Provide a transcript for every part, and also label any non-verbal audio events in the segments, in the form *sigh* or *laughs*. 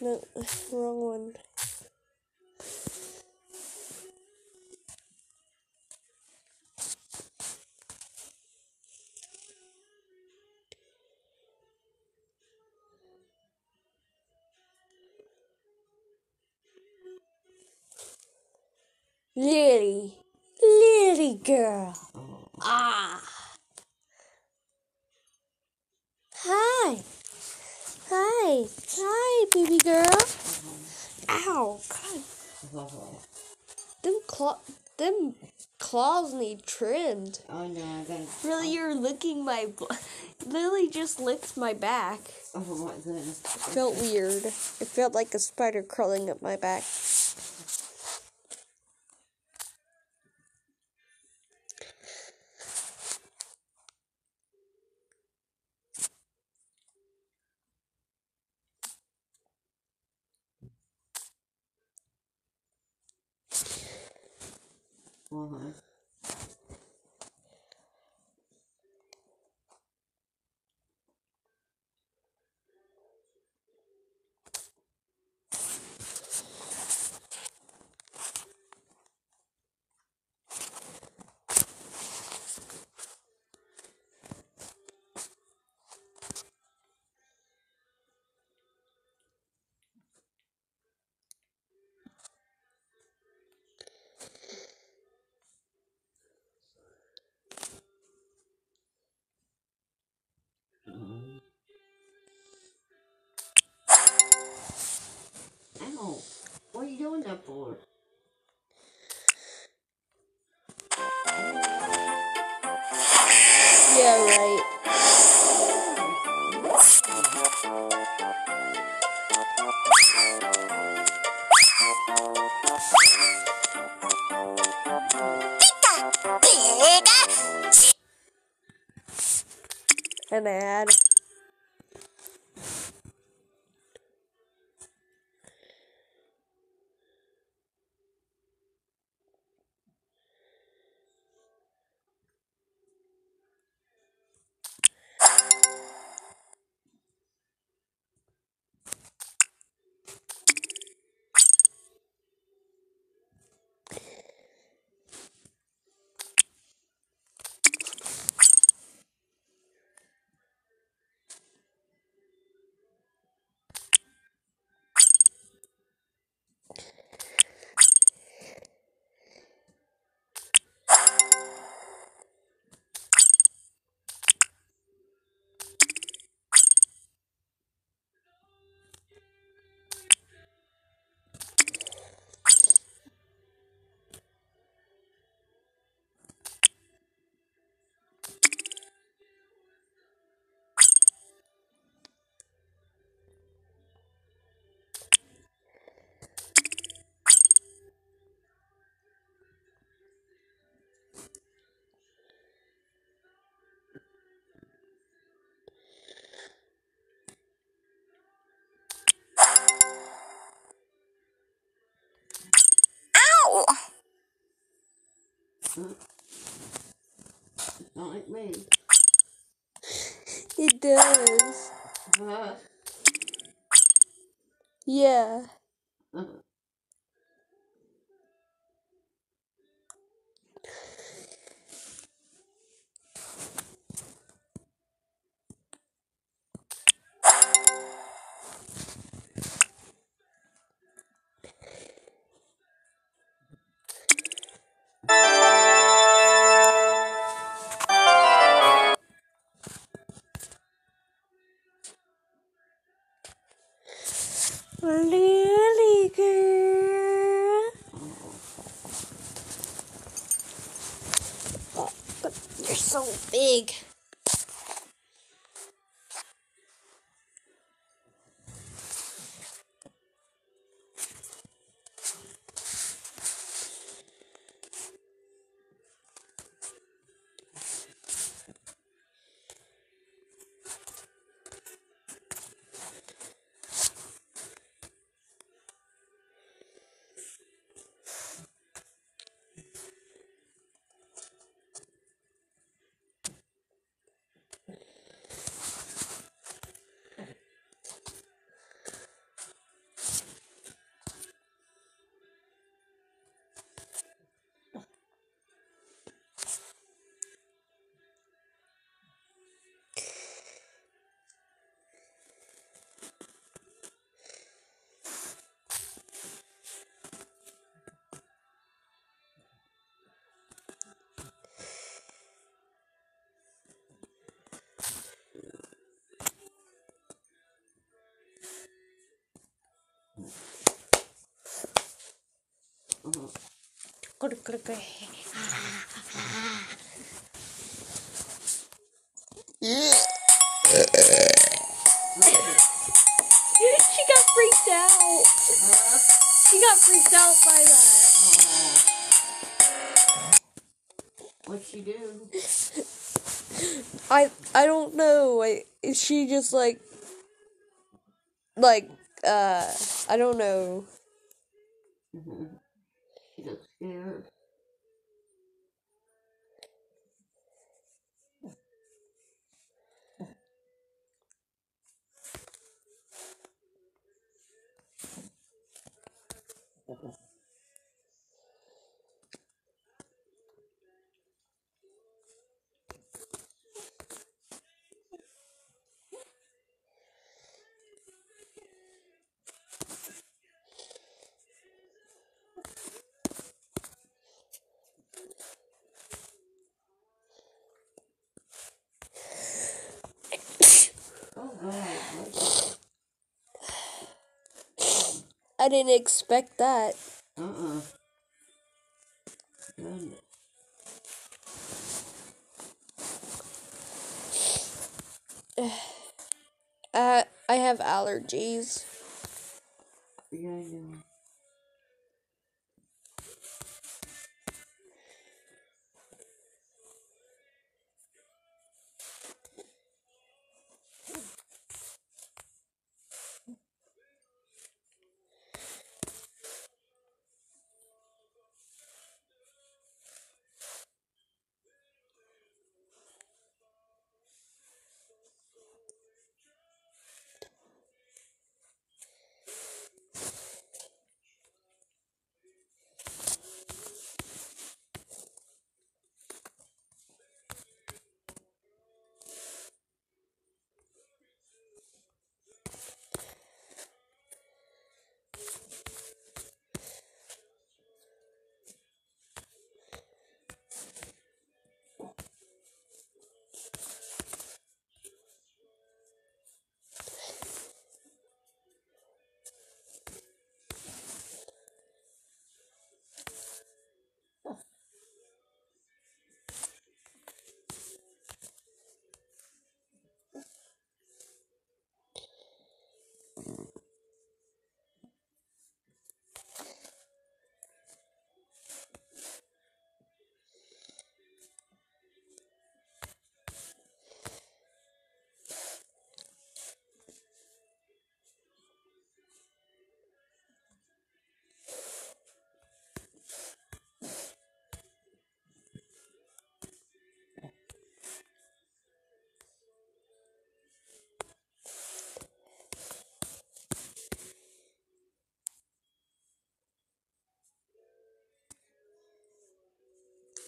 No, wrong one. Claws trimmed. Oh no, Really, you're licking my. bl- Lily just licked my back. Oh my goodness. It felt weird. It felt like a spider crawling up my back. Why? What are you doing that for? Yeah, right. An ad. Not like me. It does. Huh? Yeah. Lily think she got freaked out. She got freaked out by that. what'd she do? I I don't know. I, is she just like like uh I don't know. Oh I didn't expect that. Uh-uh. Goodness. *sighs* Uh, I have allergies. Yeah, I know.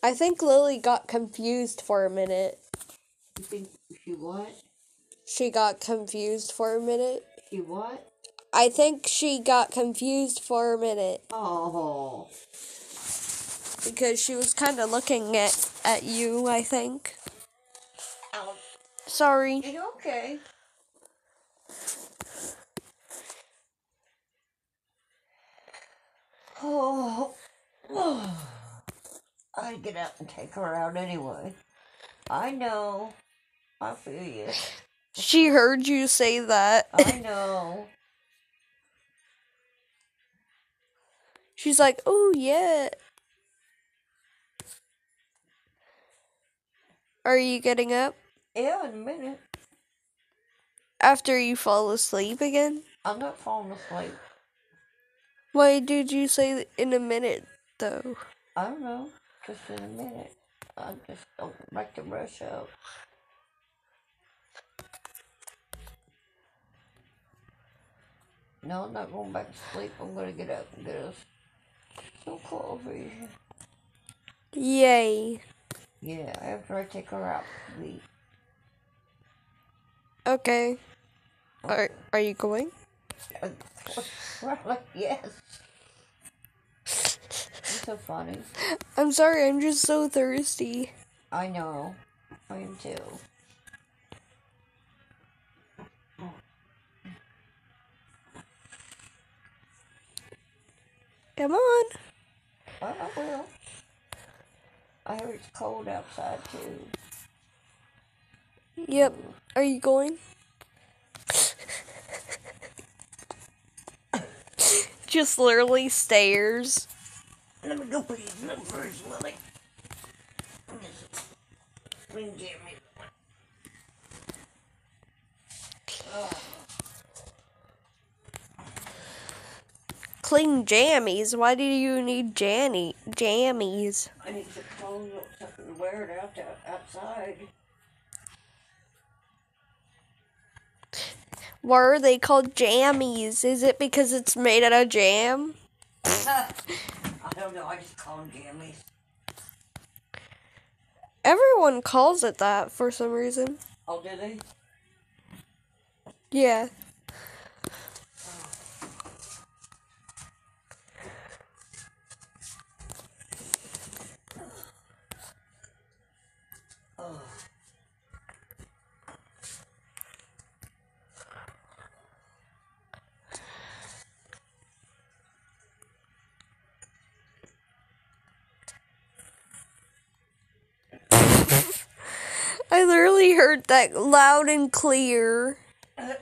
I think Lily got confused for a minute. You think she what? She got confused for a minute. She what? I think she got confused for a minute Oh. because she was kind of looking at at you, I think. Ow. Sorry. You okay? *sighs* Oh. *sighs* *sighs* I'd get out and take her out anyway. I know. I feel you. She heard you say that. I know. She's like, "Oh yeah." Are you getting up Yeah, in a minute. after you fall asleep again? I'm not falling asleep. Why did you say in a minute though? I don't know. Just in a minute. I just don't like to rush up. No, I'm not going back to sleep. I'm gonna get up and get us coffee. Yay. Yeah, after I take her out to eat. Okay. Are are you going? *laughs* yes. So funny. I'm sorry, I'm just so thirsty. I know. I am too. Come on. I, I will. I heard it's cold outside too. Yep. Are you going? *laughs* Just literally stairs. Let me go put these numbers, Lily. Bring. Clean jammies. Why do you need janny jammies? I need some clothes to wear it out to, outside. Why are they called jammies? Is it because it's made out of jam? *laughs* Don't know. I just call them jammies. Everyone calls it that for some reason. Oh, do they? Yeah. I literally heard that loud and clear. Uh,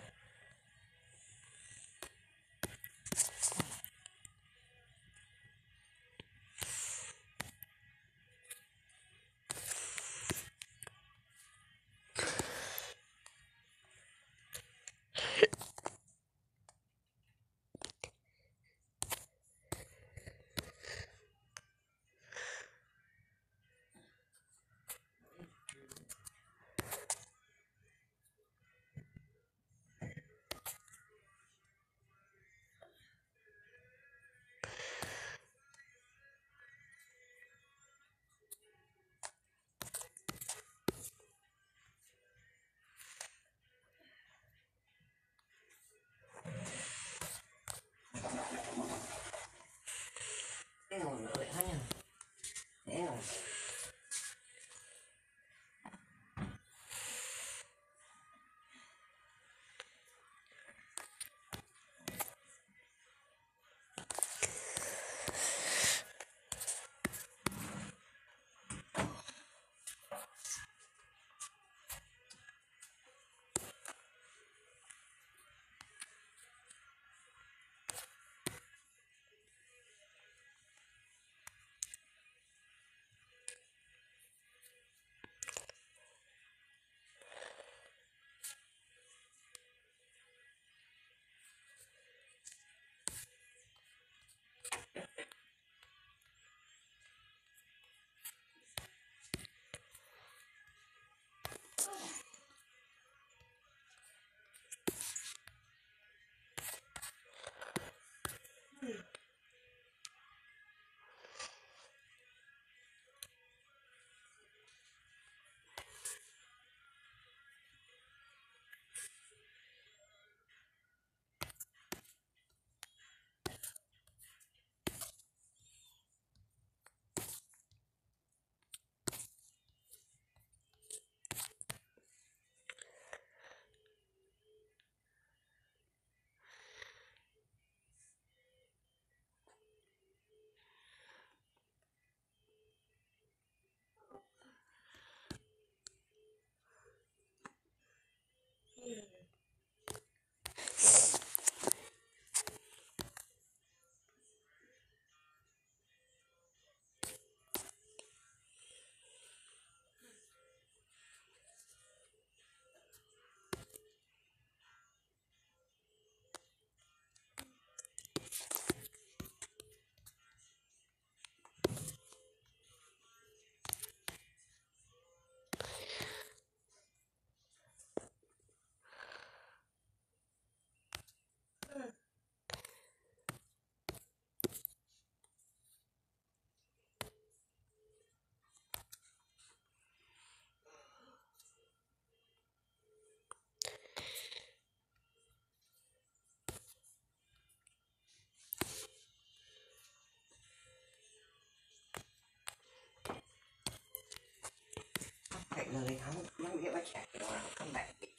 I'm, me get my jacket on. I'll come back.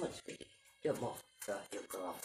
Must be the more got your girl.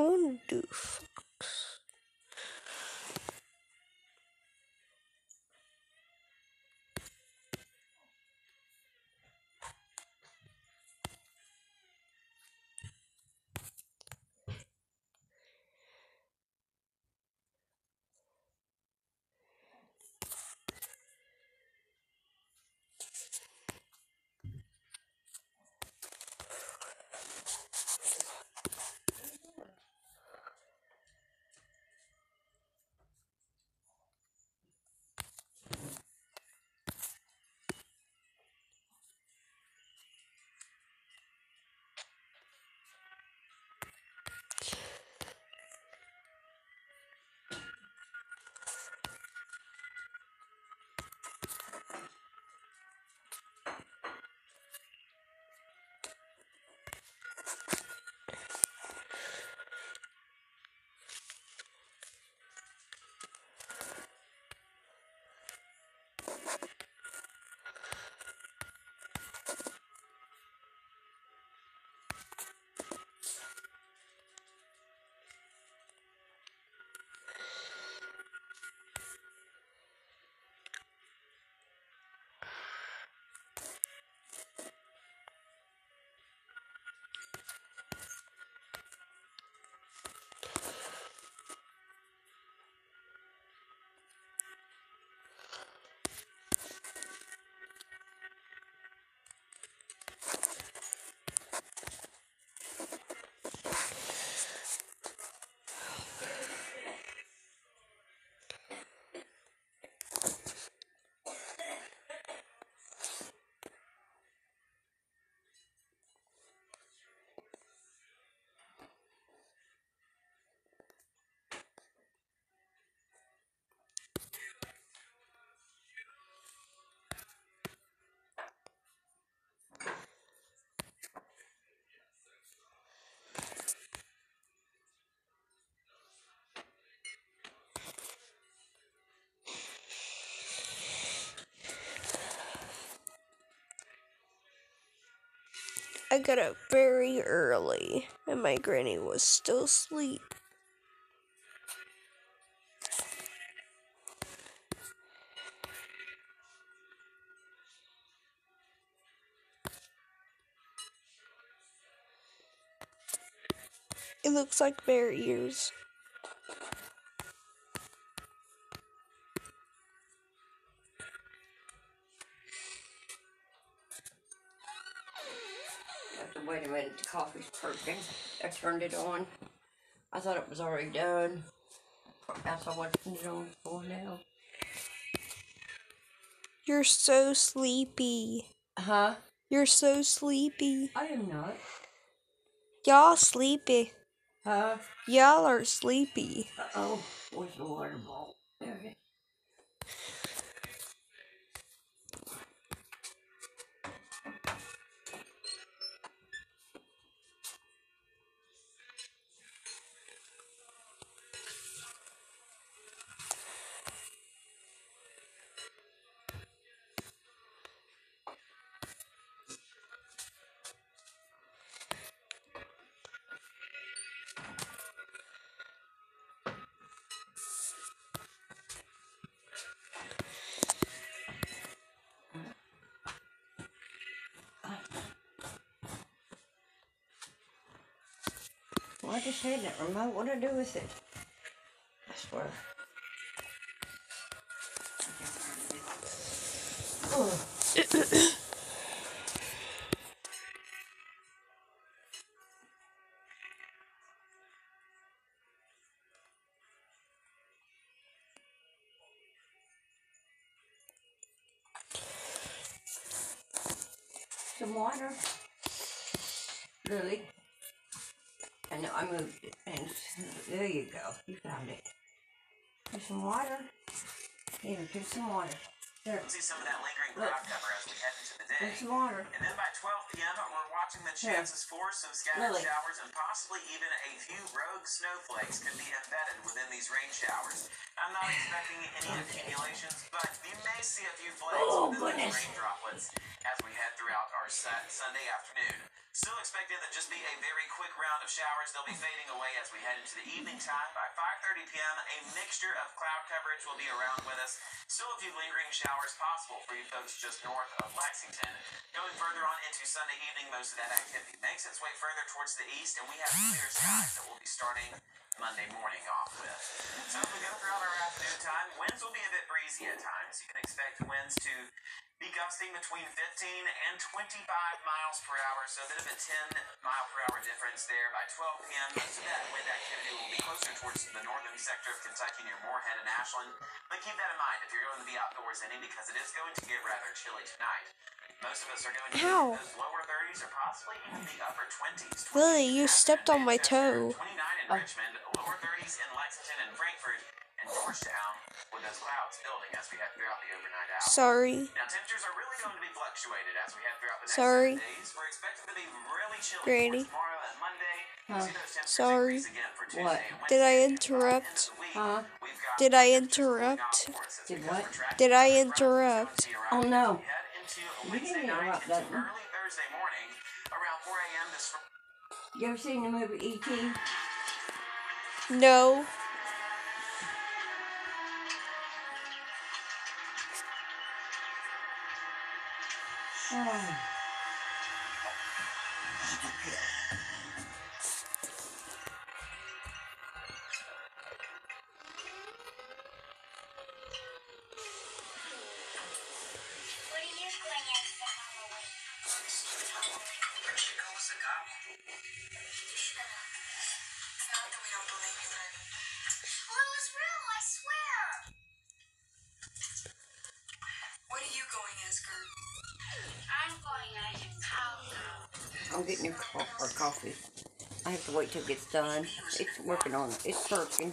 To do got up very early, and my granny was still asleep. It looks like bear ears. Minute. The. I turned it on. I thought it was already done. That's all I turned it on for now. You're so sleepy. Huh? You're so sleepy. I am not. Y'all sleepy. Huh? Y'all are sleepy. Uh oh. Where's the water bottle? I just had that remote. What do I do with it? Some water. There. see some of that lingering cloud cover as we head into the day. Some water. And then by 12 p.m., we're watching the chances for some scattered Lily. showers and possibly even a few rogue snowflakes could be embedded within these rain showers. I'm not expecting any accumulations, but you may see a few flakes Oh, within rain droplets as we head throughout our Sun- Sunday afternoon. Still expecting that just be a very quick round of showers. They'll be fading away as we head into the evening time. By 5:30 p.m., a mixture of cloud coverage will be around with us. Still a few lingering showers possible for you folks just north of Lexington. Going further on into Sunday evening, most of that activity makes its way further towards the east, and we have clear skies that we'll be starting Monday morning off with. So as we go throughout our afternoon time, winds will be a bit breezy at times. You can expect winds to be gusting between 15 and 25 miles per hour, so a bit of a 10 mile per hour difference there. By 12 p.m., most of that wind activity will be closer towards the northern sector of Kentucky near Morehead and Ashland. But keep that in mind if you're going to be outdoors any because it is going to get rather chilly tonight. Most of us are going to Ow. be in those lower 30s or possibly even the upper 20s. Lily, you stepped on my toe. 29 in oh. Richmond, lower 30s in Lexington and Frankfort, and Georgetown with those clouds building as we head throughout the overnight hours. Sorry. Now, temperatures are really going to be fluctuated as we head throughout the next Sorry. seven days. We're expected to be really chilly Granny. tomorrow and Monday. Huh. See those temperatures Sorry. increase again for Tuesday What? Did I interrupt? By the end of the week, Huh? Did I interrupt? off for us as we Did what? Did I interrupt? Oh, no. We head into You Wednesday night interrupt into nothing. early Thursday morning around 4 a.m. this You ever seen the movie E.T.? No. Oh. Done. It's working on it. It's working.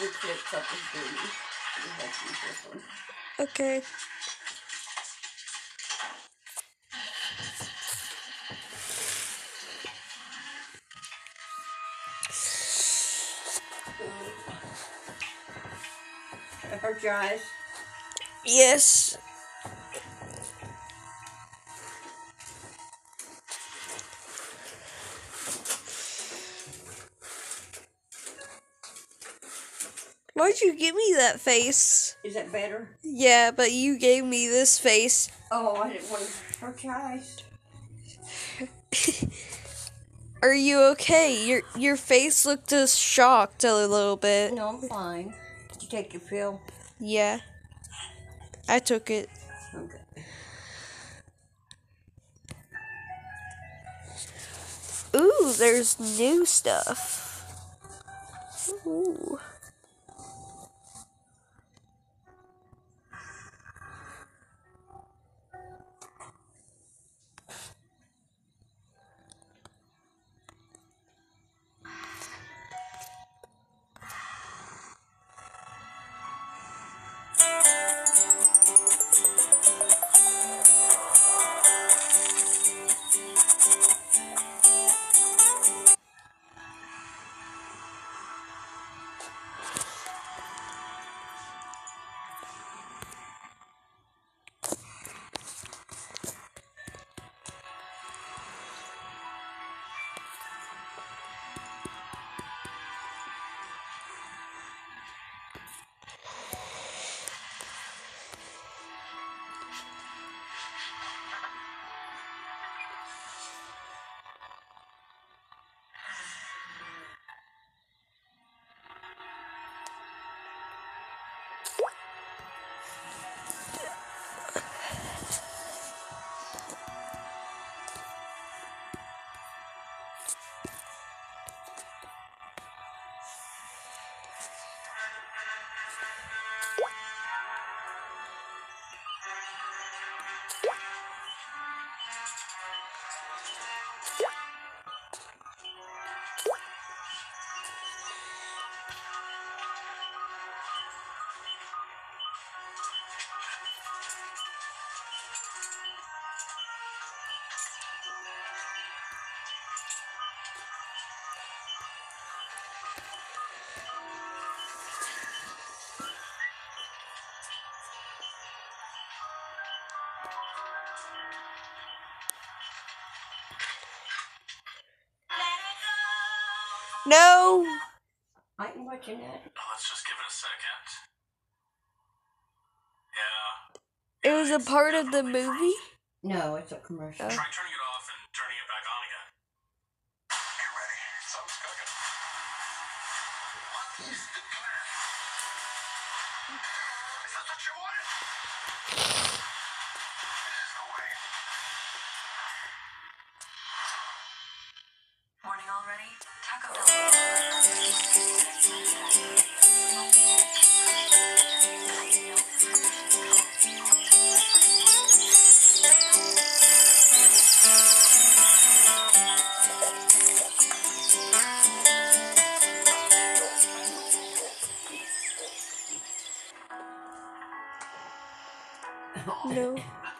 The chip cup is dirty. You have to use this one. Okay. It hurt your eyes? Yes. Why'd you give me that face? Is that better? Yeah, but you gave me this face. Oh, I didn't want to hurt your eyes. Are you okay? Your your face looked just shocked a little bit. No, I'm fine. Did you take your pill? Yeah. I took it. Okay. Ooh, there's new stuff. Ooh. No. I'm watching it. Let's just give it a second. Yeah. It was a part of the movie? No, it's a commercial. Oh. no. *laughs*